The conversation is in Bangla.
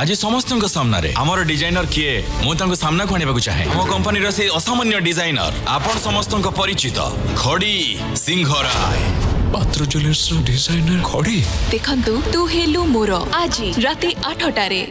আজ সমস্ত সামনে আমার ডিজাইনর কি মু সামনা আনবাক চাহে আমার কোম্পানির সেই অসামান্য ডিজাইনর আপন সমস্ত পরিচিত খড়ি সিংহ রায় পাত্র জুয়েলার্সর ডিজাইনর খড়ি দেখন্তু তু হেলু মোর আজি রাতে 8টারে